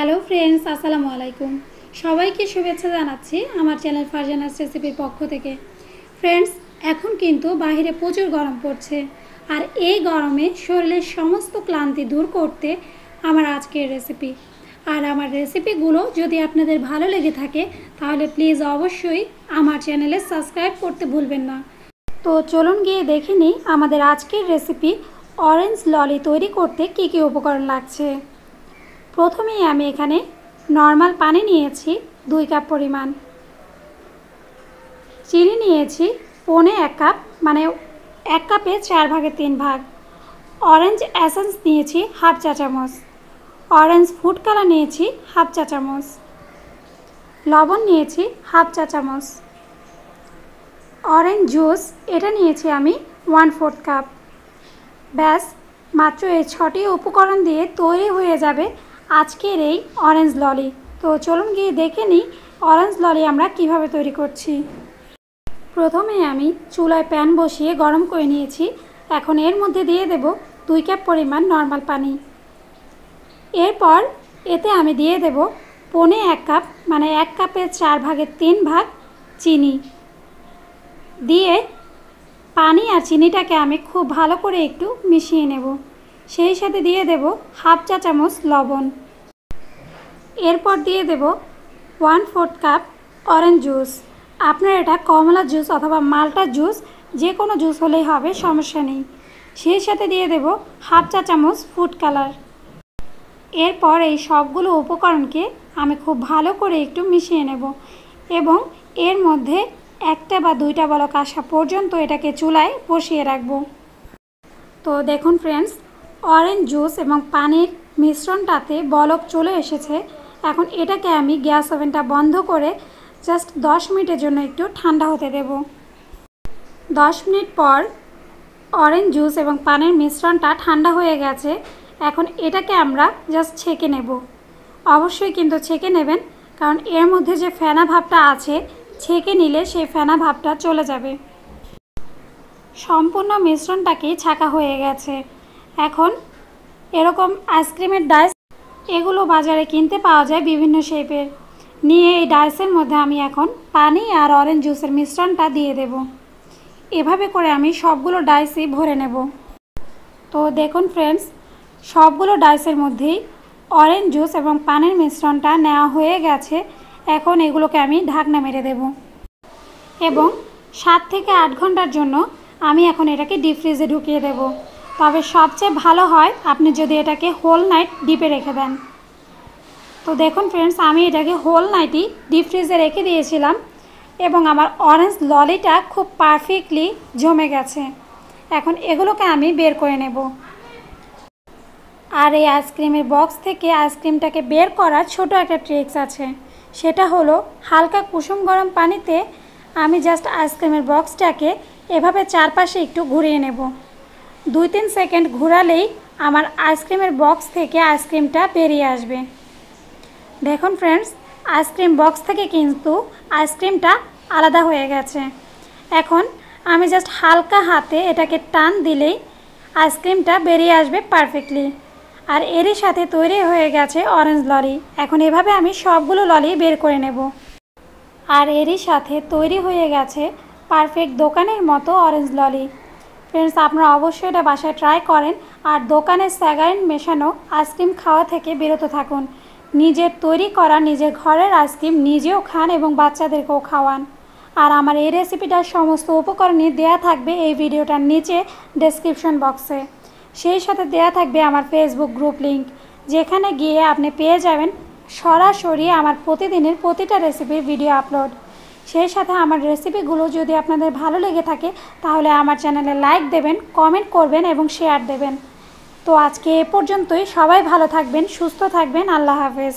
Hello friends আসসালামু আলাইকুম সবাইকে শুভেচ্ছা জানাচ্ছি আমার চ্যানেল ফারজানাস রেসিপির পক্ষ থেকে। ফ্রেন্ডস এখন কিন্তু বাইরে প্রচুর গরম পড়ছে। আর এই গরমে শরীরের সমস্ত ক্লান্তি দূর করতে আমার আজকের রেসিপি আর আমার রেসিপিগুলো যদি আপনাদের ভালো লেগে থাকে, তাহলে প্লিজ অবশ্যই আমার চ্যানেলে সাবস্ক্রাইব করতে ভুলবেন না। তো চলুন গিয়ে দেখে নিই আমাদের আজকের রেসিপি অরেঞ্জ ললি তৈরি করতে কী কী উপকরণ লাগছে। প্রথমেই আমি এখানে নর্মাল পানি নিয়েছি দুই কাপ পরিমাণ। চিনি নিয়েছি পনে এক কাপ মানে এক কাপে চার ভাগে তিন ভাগ। অরেঞ্জ অ্যাসেন্স নিয়েছি হাফ চা চামচ। অরেঞ্জ ফুড কালার নিয়েছি হাফ চা চামচ। লবণ নিয়েছি হাফ চা চামচ। অরেঞ্জ জুস, এটা নিয়েছি আমি ওয়ান ফোর্থ কাপ। ব্যাস, মাত্র এই ছটি উপকরণ দিয়ে তৈরি হয়ে যাবে আজকের এই অরেঞ্জ ললি তো চলুন গিয়ে দেখে নিই অরেঞ্জ ললি আমরা কীভাবে তৈরি করছি। প্রথমে আমি চুলায় প্যান বসিয়ে গরম করে নিয়েছি। এখন এর মধ্যে দিয়ে দেব দুই কাপ পরিমাণ নর্মাল পানি। এরপর এতে আমি দিয়ে দেব পনে এক কাপ মানে এক কাপের চার ভাগের তিন ভাগ চিনি। দিয়ে পানি আর চিনিটাকে আমি খুব ভালো করে একটু মিশিয়ে নেব। সেই সাথে দিয়ে দেব হাফ চা চামচ লবণ। এরপর দিয়ে দেব one fourth cup orange juice. আপনার এটা কমলা জুস অথবা মালটা জুস যে কোনো জুস হলেই হবে, সমস্যা নেই। সেই সাথে দিয়ে দেব হাফ চা চামচ ফুড কালার। এরপর এই সবগুলো উপকরণকে আমি খুব ভালো করে একটু মিশিয়ে নেব এবং এর মধ্যে একটা বা দুইটা বলক আসা পর্যন্ত এটাকে চুলায় বসিয়ে রাখব। তো দেখুন ফ্রেন্ডস অরেঞ্জ জুস এবং পানির মিশ্রণটাতে বলক চলে এসেছে। এখন এটাকে আমি গ্যাস ওভেনটা বন্ধ করে জাস্ট দশ মিনিটের জন্য একটু ঠান্ডা হতে দেব। দশ মিনিট পর অরেঞ্জ জুস এবং পানির মিশ্রণটা ঠান্ডা হয়ে গেছে। এখন এটাকে আমরা জাস্ট ছেঁকে নেব। অবশ্যই কিন্তু ছেঁকে নেবেন, কারণ এর মধ্যে যে ফেনা ভাবটা আছে, ছেঁকে নিলে সেই ফেনা ভাবটা চলে যাবে। সম্পূর্ণ মিশ্রণটাকেই ছাকা হয়ে গেছে। এখন এরকম আইসক্রিমের ডাইস এগুলো বাজারে কিনতে পাওয়া যায় বিভিন্ন শেপের নিয়ে এই ডাইসের মধ্যে আমি এখন পানি আর অরেঞ্জ জুসের মিশ্রণটা দিয়ে দেব। এভাবে করে আমি সবগুলো ডাইসই ভরে নেব। তো দেখুন ফ্রেন্ডস সবগুলো ডাইসের মধ্যেই অরেঞ্জ জুস এবং পানির মিশ্রণটা নেওয়া হয়ে গেছে। এখন এগুলোকে আমি ঢাকনা মেরে দেব। এবং সাত থেকে আট ঘণ্টার জন্য আমি এখন এটাকে ডিপ ফ্রিজে ঢুকিয়ে দেব। তবে সবচেয়ে ভালো হয় আপনি যদি এটাকে হোল নাইট ডিপে রেখে দেন। তো দেখুন ফ্রেন্ডস আমি এটাকে হোল নাইটই ডিপ ফ্রিজে রেখে দিয়েছিলাম এবং আমার অরেঞ্জ ললিটা খুব পারফেক্টলি জমে গেছে। এখন এগুলোকে আমি বের করে নেব। আর এই আইসক্রিমের বক্স থেকে আইসক্রিমটাকে বের করার ছোট একটা ট্রিক্স আছে। সেটা হলো হালকা কুসুম গরম পানিতে আমি জাস্ট আইসক্রিমের বক্সটাকে এভাবে চারপাশে একটু ঘুরিয়ে নেব। দুই তিন সেকেন্ড ঘোরালেই আমার আইসক্রিমের বক্স থেকে আইসক্রিমটা বেরিয়ে আসবে। দেখুন ফ্রেন্ডস, আইসক্রিম বক্স থেকে কিন্তু আইসক্রিমটা আলাদা হয়ে গেছে। এখন আমি জাস্ট হালকা হাতে এটাকে টান দিলেই আইসক্রিমটা বেরিয়ে আসবে পারফেক্টলি। আর এরই সাথে তৈরি হয়ে গেছে অরেঞ্জ ললি। এখন এভাবে আমি সবগুলো ললি বের করে নেব। আর এরই সাথে তৈরি হয়ে গেছে পারফেক্ট দোকানের মতো অরেঞ্জ ললি। ফ্রেন্ডস আপনারা অবশ্যই এটা বাসায় ট্রাই করেন আর দোকানের স্যাগারিন মেশানো আইসক্রিম খাওয়া থেকে বিরত থাকুন। নিজের তৈরি করা নিজের ঘরের আইসক্রিম নিজেও খান এবং বাচ্চাদেরকেও খাওয়ান। আর আমার এই রেসিপিটার সমস্ত উপকরণই দেয়া থাকবে এই ভিডিওটার নিচে ডেসক্রিপশন বক্সে সেই সাথে দেয়া থাকবে আমার ফেসবুক গ্রুপ লিঙ্ক যেখানে গিয়ে আপনি পেয়ে যাবেন সরাসরি আমার প্রতিদিনের প্রতিটা রেসিপির ভিডিও আপলোড সেই সাথে আমার রেসিপিগুলো যদি আপনাদের ভালো লেগে থাকে, তাহলে আমার চ্যানেলে লাইক দেবেন কমেন্ট করবেন এবং শেয়ার দেবেন। তো আজকে এ পর্যন্তই। সবাই ভালো থাকবেন, সুস্থ থাকবেন। আল্লাহ হাফেজ।